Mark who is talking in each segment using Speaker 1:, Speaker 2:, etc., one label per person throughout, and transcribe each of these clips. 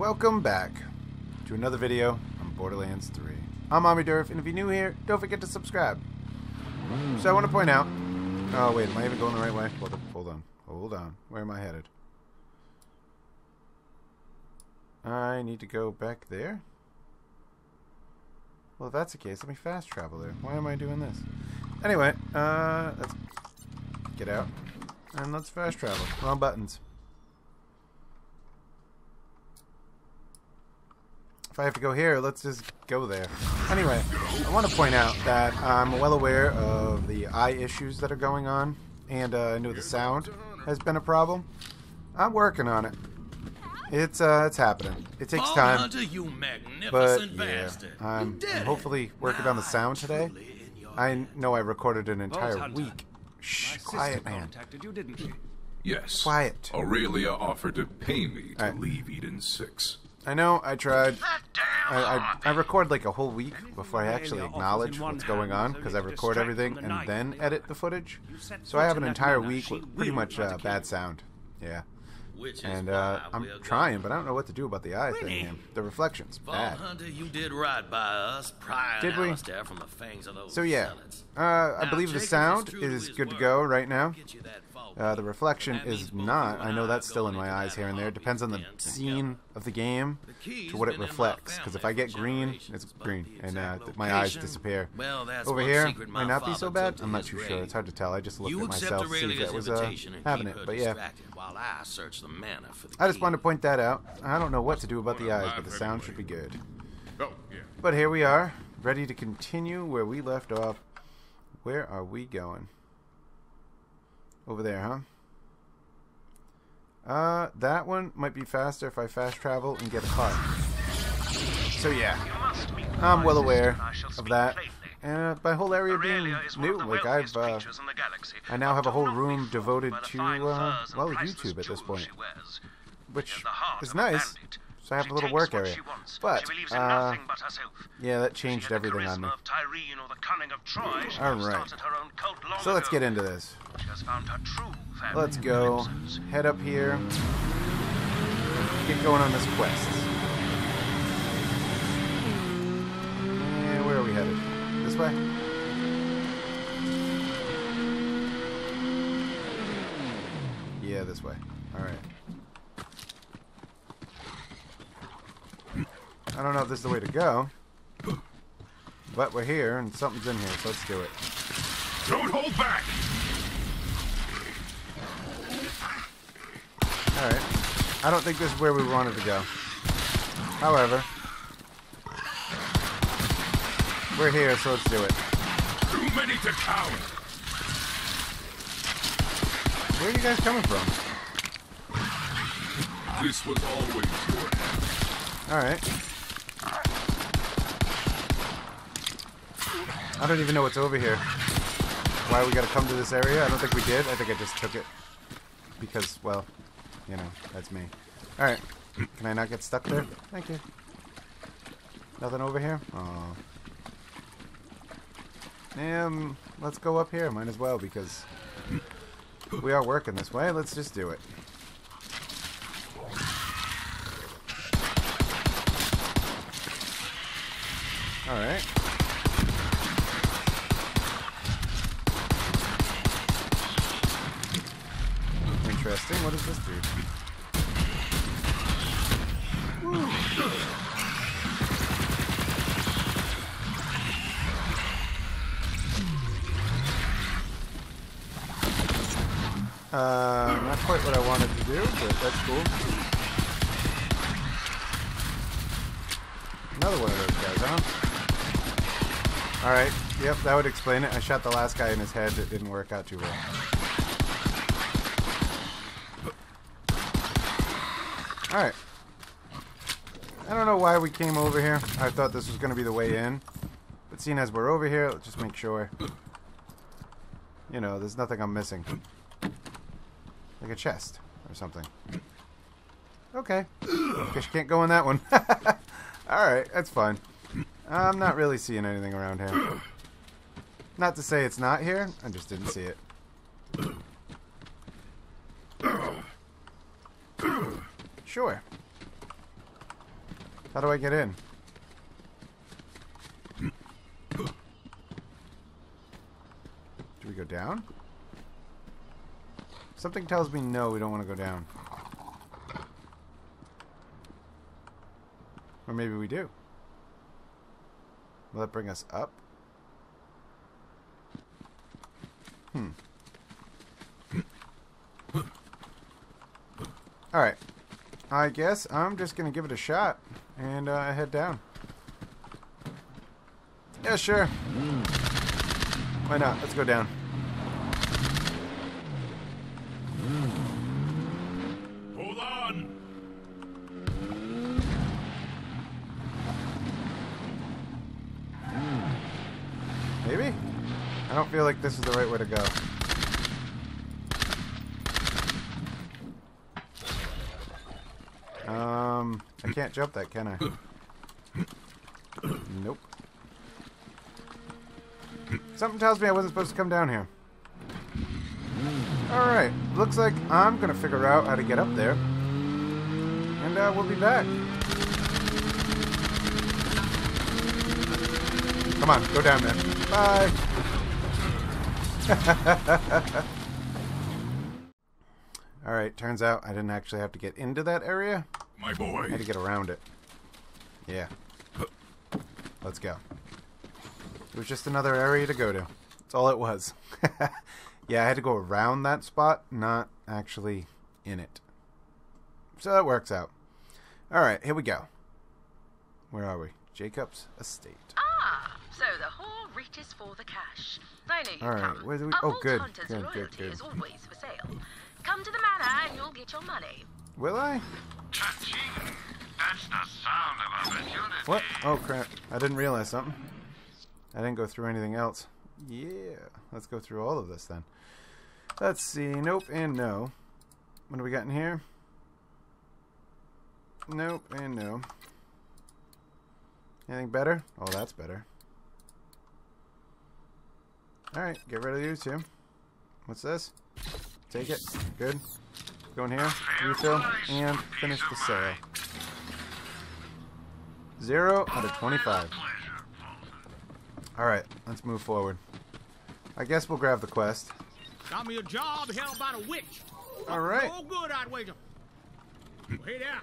Speaker 1: welcome back to another video on Borderlands 3. I'm Omniderf, and if you're new here, don't forget to subscribe. So I want to point out... Oh, wait, am I even going the right way? Hold on, hold on, hold on. Where am I headed? I need to go back there? Well, if that's the case, let me fast travel there. Why am I doing this? Anyway, uh, let's get out. And let's fast travel. Wrong buttons. If I have to go here, let's just go there. Anyway, I want to point out that I'm well aware of the eye issues that are going on, and uh, I know the sound has been a problem. I'm working on it. It's uh, it's happening. It takes time,
Speaker 2: Hunter, you magnificent
Speaker 1: but yeah. I'm, I'm hopefully working on the sound today.
Speaker 2: truly in your
Speaker 1: I know I recorded an entire week. Shh,
Speaker 3: My sister
Speaker 1: quiet, man.
Speaker 3: contacted you, didn't she?
Speaker 4: Yes.
Speaker 1: Quiet.
Speaker 4: Aurelia offered to pay me to
Speaker 1: Alright.
Speaker 4: leave Eden 6.
Speaker 1: I know. I tried. I, I, I record like a whole week before I actually acknowledge what's going on because I record everything and then edit the footage. So I have an entire week with pretty much
Speaker 3: try
Speaker 1: uh, bad sound. Yeah.
Speaker 2: Which
Speaker 1: And uh,
Speaker 2: I
Speaker 1: I'm trying, but I don't know what to do about the eye thing. Man. The reflections bad.
Speaker 2: Hunter, you did right by us, prying
Speaker 1: Did we?
Speaker 2: From the fangs of those
Speaker 1: So yeah, uh, I
Speaker 2: Now,
Speaker 1: believe the
Speaker 2: Jacob is
Speaker 1: sound
Speaker 2: true
Speaker 1: is good to go right now.
Speaker 2: Get you that fog
Speaker 1: Uh, the reflection is not. I know that's still in my eyes here and there. It depends on the scene of the game to what it
Speaker 2: been in my
Speaker 1: reflects. Because if I get green, it's green, and uh, my eyes disappear. Over here, might not be so bad. I'm not too sure. It's hard to tell. I just looked at myself see if it was uh, having it. But yeah,
Speaker 2: I search the manor for the
Speaker 1: I just wanted to point that out. I don't know what to do about the eyes, but the sound should be good.
Speaker 4: Oh.
Speaker 1: But here we are, ready to continue where we left off. Where are we going? Over there, huh? Uh, that one might be faster if I fast travel and get a car. So yeah, I'm well aware of that. And uh, my whole area being new, like I've, uh, I now have a whole room devoted to, uh, well, YouTube at this point. Which is nice. So I have a little work area. But, uh, yeah, that changed everything on me. Alright. So let's get into this. Let's go. Head up here. Get going on this quest. Yeah, where are we headed? This way? Yeah, this way. Alright. I don't know if this is the way to go. But we're here, and something's in here, so let's do it.
Speaker 4: Don't hold back!
Speaker 1: Alright. I don't think this is where we wanted to go. However, we're here, so let's do it.
Speaker 4: Too many to count!
Speaker 1: Where are you guys coming from?
Speaker 4: This was always your.
Speaker 1: Alright. I don't even know what's over here. Why we gotta come to this area? I don't think we did. I think I just took it. Because, well, you know, that's me. Alright. Can I not get stuck there? Thank you. Nothing over here? Oh. Um, let's go up here. Might as well, because we are working this way. Let's just do it. Alright. What does this do? Uh, not quite what I wanted to do, but that's cool. Another one of those guys, huh? Alright, yep, that would explain it. I shot the last guy in his head. It didn't work out too well. Alright. I don't know why we came over here. I thought this was going to be the way in. But seeing as we're over here, let's just make sure. You know, there's nothing I'm missing. Like a chest or something. Okay. Guess you can't go in that one. Alright, that's fine. I'm not really seeing anything around here. Not to say it's not here, I just didn't see it. Sure. How do I get in? Do we go down? Something tells me no, we don't want to go down. Or maybe we do. Will that bring us up? Hmm. Alright. I guess I'm just going to give it a shot and uh, head down. Yeah, sure. Why not? Let's go down.
Speaker 4: Hold on.
Speaker 1: Maybe? I don't feel like this is the right way to go. Um, I can't jump that, can I? Nope. Something tells me I wasn't supposed to come down here. Alright, looks like I'm gonna figure out how to get up there. And uh, we'll be back. Come on, go down, there. Bye. Alright, turns out I didn't actually have to get into that area.
Speaker 4: My
Speaker 1: I
Speaker 4: boy.
Speaker 1: had to get around it. Yeah. Let's go. It was just another area to go to. That's all it was. yeah, I had to go around that spot, not actually in it. So that works out. Alright, here we go. Where are we? Jakobs Estate.
Speaker 3: Ah, so the whole writ is for the cash. I know you
Speaker 1: All right,
Speaker 3: come.
Speaker 1: where do we-
Speaker 3: A
Speaker 1: oh, good,
Speaker 3: Hunter's
Speaker 1: good, good, good.
Speaker 3: is always for sale. Come to the manor and you'll get your money.
Speaker 1: Will I? What? Oh crap. I didn't realize something. I didn't go through anything else. Yeah. Let's go through all of this then. Let's see. Nope and no. What do we got in here? Nope and no. Anything better? Oh, that's better. Alright, get rid of you two. What's this? Take it. Good. Go in here. Refill. And finish the sale. Zero out of 25. Alright, let's move forward. I guess we'll grab the quest.
Speaker 5: Got me a job held by the witch.
Speaker 1: All right.
Speaker 5: Oh, good, I'd wager. Hey there.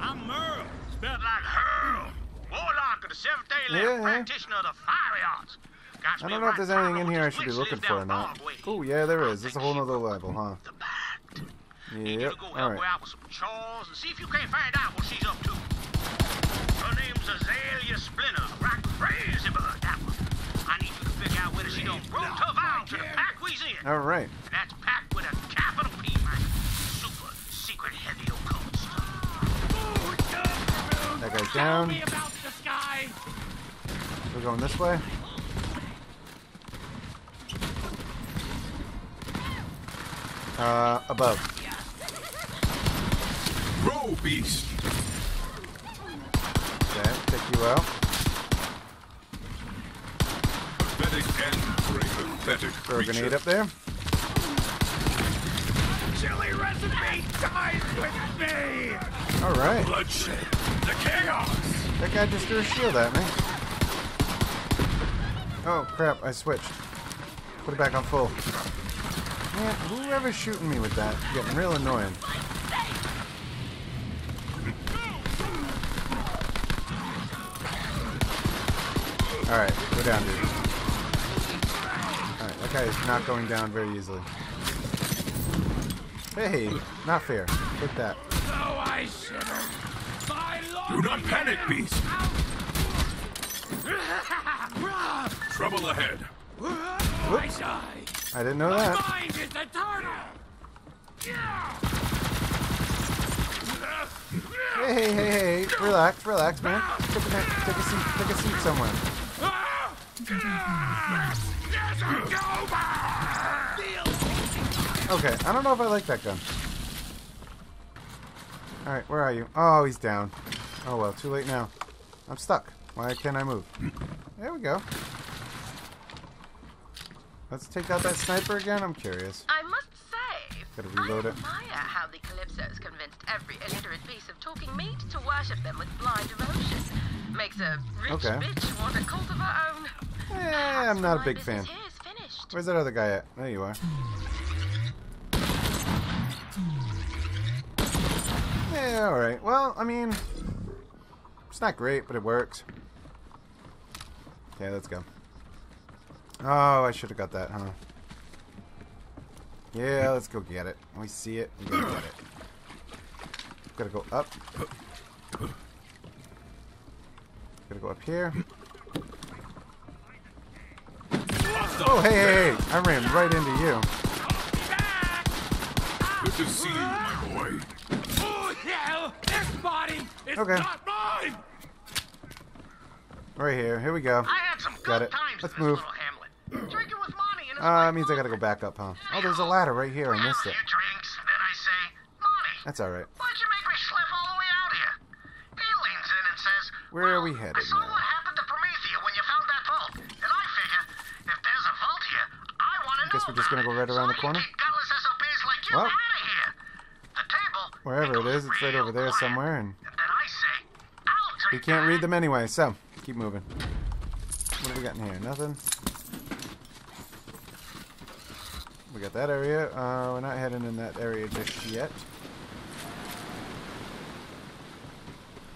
Speaker 5: I'm Merle. Spelled
Speaker 6: Like Hurl, warlock of the seventh day land,
Speaker 1: yeah.
Speaker 6: practitioner of the fiery arts.
Speaker 1: I don't know if there's anything in here I should be looking for or not. Oh, yeah, there is. Is. A whole nother level, huh?
Speaker 6: The Pact. Need you
Speaker 1: Yep.
Speaker 6: go help
Speaker 1: Alright.
Speaker 6: her out with some chores and see if you can't find out what she's up to. Her name's Azalea Splinter. Right crazy bird, that one. I need you to figure out whether she done broke her vow to the pack we's in.
Speaker 1: Alright.
Speaker 6: That's Pact with a capital P, man. Super secret heavy occult stuff.
Speaker 1: That guy's down.
Speaker 5: me about the sky.
Speaker 1: We're going this way. Uh, above.
Speaker 4: Row beast.
Speaker 1: Okay, take you out.
Speaker 4: Pathetic and very pathetic
Speaker 1: Throw a grenade up there.
Speaker 5: Chili recipe dies with me.
Speaker 1: Alright.
Speaker 4: Bloodshed. The chaos.
Speaker 1: That guy just threw a shield at me. Oh, crap, I switched. Put it back on full. Man, whoever's shooting me with that, getting real annoying. Alright, go down, dude. Alright, that guy is not going down very easily. Hey, not fair. Take that.
Speaker 5: Oh, I shiver.
Speaker 4: Do not panic, beast. Trouble ahead.
Speaker 5: I die.
Speaker 1: I didn't know that.
Speaker 5: Mind is eternal.
Speaker 1: Hey, hey, hey, hey, relax, relax, man. Take a, take a seat, take a seat somewhere. Okay, I don't know if I like that gun. Alright, where are you? Oh, he's down. Oh well, too late now. I'm stuck. Why can't I move? There we go. Let's take out that sniper again. I'm curious.
Speaker 3: I must say,
Speaker 1: Gotta reload
Speaker 3: I
Speaker 1: it.
Speaker 3: admire how the Calypsos convinced every illiterate piece of talking meat to worship them with blind devotion. Makes a rich
Speaker 1: Okay.
Speaker 3: bitch want a cult of her own.
Speaker 1: Eh, I'm not a big fan. Where's that other guy at? There you are. Yeah, alright. Well, I mean, it's not great, but it works. Okay, let's go. Oh, I should have got that, huh? Yeah, let's go get it. We see it, we gotta get it. Gotta go up. Gotta go up here. Oh, hey, hey, hey! I ran right into you.
Speaker 4: Good to see you, my boy.
Speaker 5: Oh, hell! This body is
Speaker 1: Okay.
Speaker 5: not mine!
Speaker 1: Right here. Here we go.
Speaker 6: I had some
Speaker 1: Got
Speaker 6: good
Speaker 1: it.
Speaker 6: times
Speaker 1: Let's move.
Speaker 6: little hamlet. Drinking with Monty and his
Speaker 1: Uh,
Speaker 6: wife,
Speaker 1: means I gotta go back up, huh? Oh, there's a ladder right here. I missed it.
Speaker 6: drinks, then I say,
Speaker 1: That's alright.
Speaker 6: why'd you make me slip all the way out here? He leans in and says,
Speaker 1: Where are we headed now?
Speaker 6: what happened to Promethea when you found that vault, and I figure if there's a vault here, I want to know
Speaker 1: Guess we're just gonna go right around the corner?
Speaker 6: I can keep gutless SOBs like you
Speaker 1: Well.
Speaker 6: out of here. The table.
Speaker 1: Wherever it is, it's right over there somewhere, and
Speaker 6: And then I say, I'll drink
Speaker 1: we can't read them anyway, so keep moving. What do we got in here? Nothing? We got that area. Uh, we're not heading in that area just yet.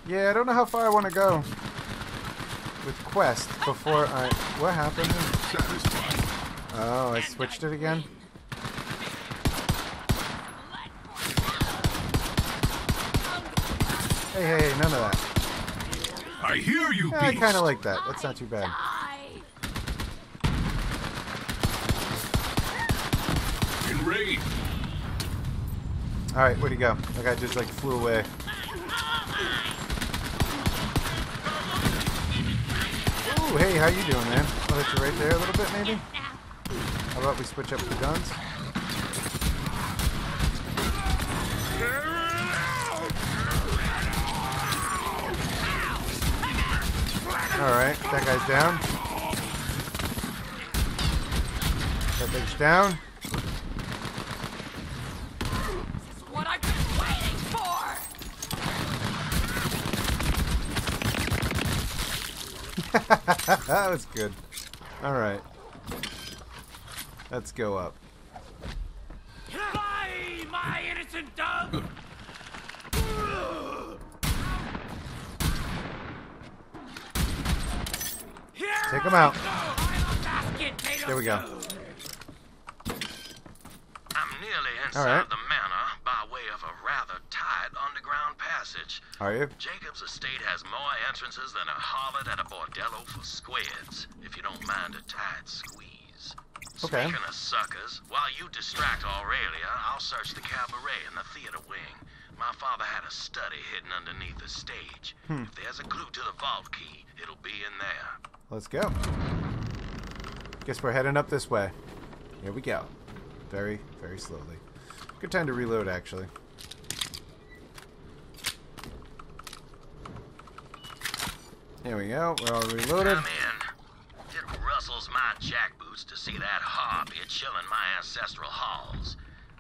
Speaker 1: Yeah, I don't know how far I want to go with Quest before I... What happened? Oh, I switched it again? Hey, hey, hey, none of that.
Speaker 4: I hear you,
Speaker 1: Yeah, I kind of like that. That's not too bad.
Speaker 4: Enraged.
Speaker 1: Alright, where'd he go? That guy just like flew away. Ooh, hey, how you doing, man? I'll hit you right there a little bit, maybe? How about we switch up the guns? Alright, that guy's down. That thing's down. That was good. Alright. Let's go up.
Speaker 5: Fly, my innocent dove!
Speaker 1: Take him out.
Speaker 5: I go. I'm a basket made of
Speaker 1: There we go.
Speaker 2: I'm nearly inside
Speaker 1: Alright.
Speaker 2: the manor by way of a rather tight underground passage.
Speaker 1: Are you?
Speaker 2: Jakobs estate has more entrances than a harlot at a bordello for squids, if you don't mind a tight squeeze.
Speaker 1: Okay.
Speaker 2: Speaking of suckers, while you distract Aurelia, I'll search the cabaret and the theater wing. My father had a study hidden underneath the stage.
Speaker 1: Hmm.
Speaker 2: If there's a clue to the vault key, it'll be in there.
Speaker 1: Let's go. Guess we're heading up this way. Here we go. Very, very slowly. Good time to reload, actually. Here we go. We're all reloaded.
Speaker 2: Come in. It rustles my jackboots to see that harpy chilling my ancestral halls.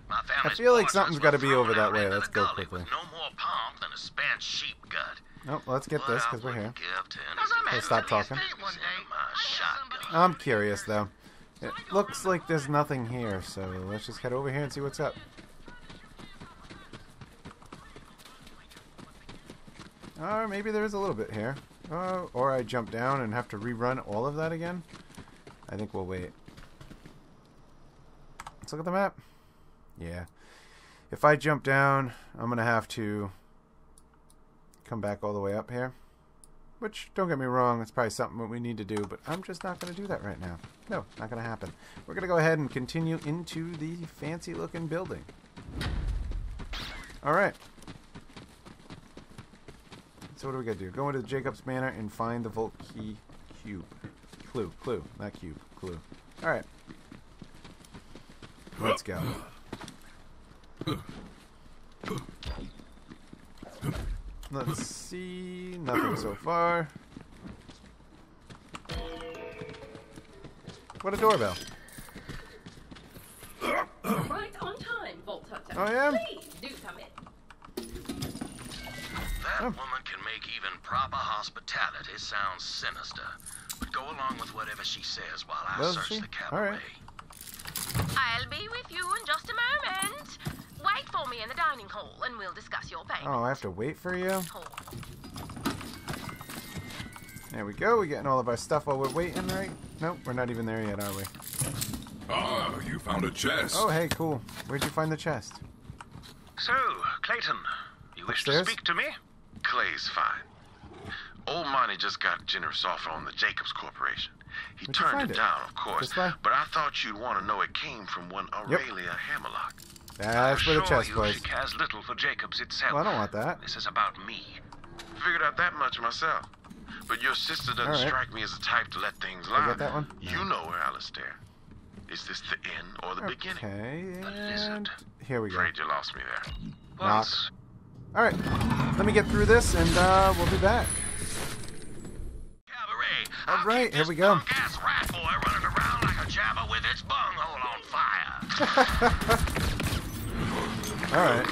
Speaker 2: My family's
Speaker 1: feel like something's gotta be over that way. Let's go quickly.
Speaker 2: No more pomp than a spent sheep gut.
Speaker 1: Nope, let's get this, because we're here.
Speaker 2: Give to
Speaker 6: As I'm
Speaker 1: Hey,
Speaker 6: heading
Speaker 1: stop talking.
Speaker 6: estate one day,
Speaker 2: My
Speaker 6: I hear
Speaker 2: shotgun.
Speaker 6: somebody-
Speaker 1: I'm curious, though. It looks like there's nothing here, so let's just head over here and see what's up. Or maybe there is a little bit here. Uh, or I jump down and have to rerun all of that again. I think we'll wait. Let's look at the map. Yeah. If I jump down, I'm going to have to come back all the way up here. Which, don't get me wrong, it's probably something we need to do, but I'm just not going to do that right now. No, not going to happen. We're going to go ahead and continue into the fancy looking building. Alright. So what do we got to do? Go into Jakobs Manor and find the Vault Key Cube. Clue, clue, not cube, clue. Alright. Let's go. Let's see. Nothing so far. What a doorbell.
Speaker 7: Right on time, Vault Hunter.
Speaker 3: so
Speaker 1: Oh, yeah?
Speaker 3: please do come in.
Speaker 2: That
Speaker 1: Oh.
Speaker 2: woman can make even proper hospitality sound sinister. But go along with whatever she says while I
Speaker 1: Does
Speaker 2: search
Speaker 1: she?
Speaker 2: the
Speaker 1: All right.
Speaker 2: cabaret.
Speaker 3: I'll be with you in just a moment. Wait for me in the dining hall and we'll discuss your payment.
Speaker 1: Oh, I have to wait for you? There we go. We're getting all of our stuff while we're waiting, right? Nope, we're not even there yet, are we?
Speaker 4: Ah, you found a chest.
Speaker 1: Oh, hey, cool. Where'd you find the chest?
Speaker 2: So, Clayton, you wish to speak to me? Clay's fine. Old Monty just got a generous offer on the Jakobs Corporation. He
Speaker 1: Where'd
Speaker 2: turned it
Speaker 1: it?
Speaker 2: down, of course, but I thought you'd want to know it came from one
Speaker 1: Yep.
Speaker 2: Aurelia Hammerlock.
Speaker 1: That's where the chest was.
Speaker 2: She cares little for Jakobs itself.
Speaker 1: Well, I don't want that.
Speaker 2: This is about me. Figured out that much myself. But your sister doesn't
Speaker 1: right.
Speaker 2: strike me as the type to let things
Speaker 1: I
Speaker 2: lie.
Speaker 1: get that one?
Speaker 2: You know her, Alistair. Is this the end or the beginning?
Speaker 1: Okay,
Speaker 2: The
Speaker 1: and
Speaker 2: lizard.
Speaker 1: here we go.
Speaker 2: Afraid you lost me there.
Speaker 1: Knock. All right, let me get through this, and uh, we'll be back.
Speaker 2: Cabaret.
Speaker 1: All
Speaker 2: I'll
Speaker 1: right,
Speaker 2: keep
Speaker 1: here we go.
Speaker 2: rat boy running around like a jabber with its bunghole on fire.
Speaker 1: All right.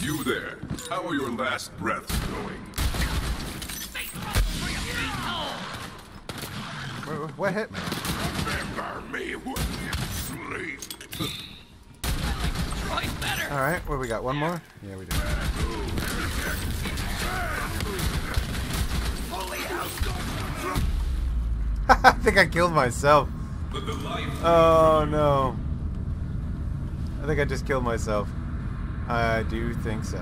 Speaker 4: You there. How are your last breaths going?
Speaker 1: What, what hit me?
Speaker 4: Remember me when you sleep.
Speaker 8: Troy's better.
Speaker 1: All right, what we got? One more? Yeah, we do. I think I killed myself.
Speaker 4: But the life
Speaker 1: Oh no. I think I just killed myself. I do think so.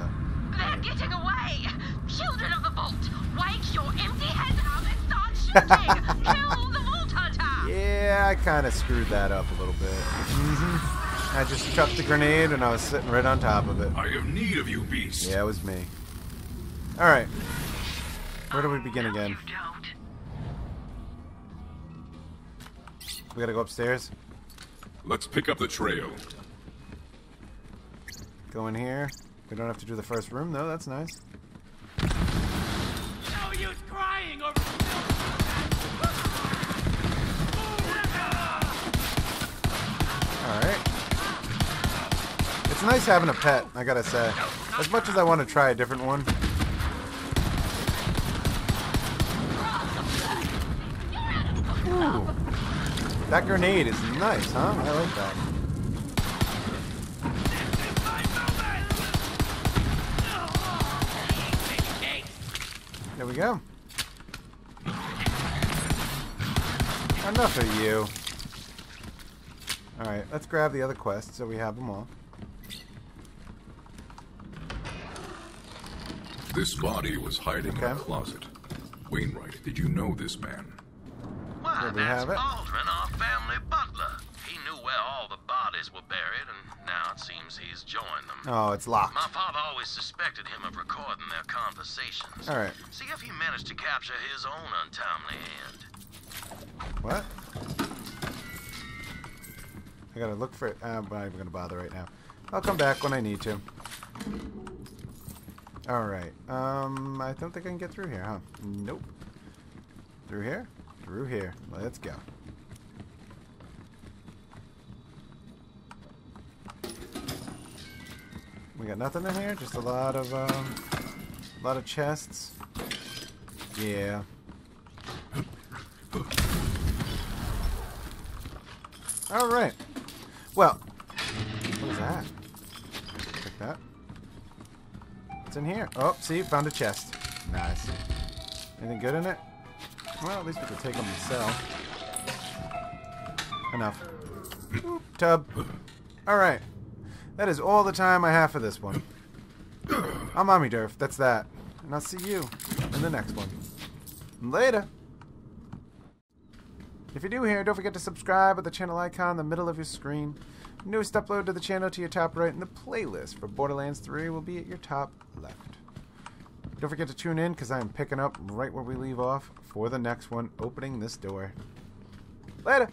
Speaker 3: They're getting away! Children of the vault, wake your empty heads up and start shooting! Kill the vault hunter!
Speaker 1: Yeah, I kind of screwed that up a little bit. Mm-hmm. I just chucked the grenade and I was sitting right on top of it.
Speaker 4: I have need of you, beast.
Speaker 1: Yeah, it was me. All right. Where do we begin again?
Speaker 3: You don't.
Speaker 1: We gotta go upstairs.
Speaker 4: Let's pick up the trail.
Speaker 1: Go in here. We don't have to do the first room though. That's nice.
Speaker 8: No use crying over
Speaker 1: It's nice having a pet. I gotta say. As much as I want to try a different one. Ooh. That grenade is nice, huh? I like that. There we go. Enough of you. Alright, let's grab the other quests so we have them all.
Speaker 4: This body was hiding in a closet. Wainwright, did you know this man?
Speaker 2: Why,
Speaker 1: There we
Speaker 2: that's
Speaker 1: have it.
Speaker 2: Aldrin, our family butler. He knew where all the bodies were buried, and now it seems he's joined them.
Speaker 1: Oh, it's locked.
Speaker 2: My father always suspected him of recording their conversations.
Speaker 1: Alright.
Speaker 2: See if he managed to capture his own untimely end.
Speaker 1: What? I gotta look for it. Uh, I'm not even gonna bother right now. I'll come back when I need to. Alright. Um, I don't think I can get through here, huh? Nope. Through here? Through here. Let's go. We got nothing in here? Just a lot of, um, a lot of chests? Yeah. All right. Well, What's in here? Oh, see, found a chest. Nice. Anything good in it? Well, at least we can take them and sell. Enough. Oop, Tub. All right. That is all the time I have for this one. I'm Omniderf. That's that. And I'll see you in the next one. Later. If you're new here, don't forget to subscribe with the channel icon in the middle of your screen. Newest upload to the channel to your top right, and the playlist for Borderlands 3 will be at your top left. Don't forget to tune in because I am picking up right where we leave off for the next one, opening this door. Later!